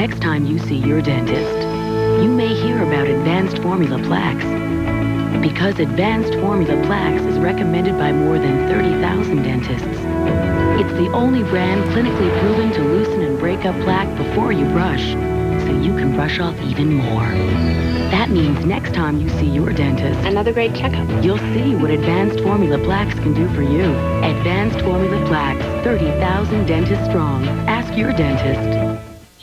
Next time you see your dentist, you may hear about Advanced Formula Plax. Because Advanced Formula Plax is recommended by more than 30,000 dentists. It's the only brand clinically proven to loosen and break up plaque before you brush, so you can brush off even more. That means next time you see your dentist, Another great checkup. you'll see what Advanced Formula Plax can do for you. Advanced Formula Plax, 30,000 dentists strong. Ask your dentist.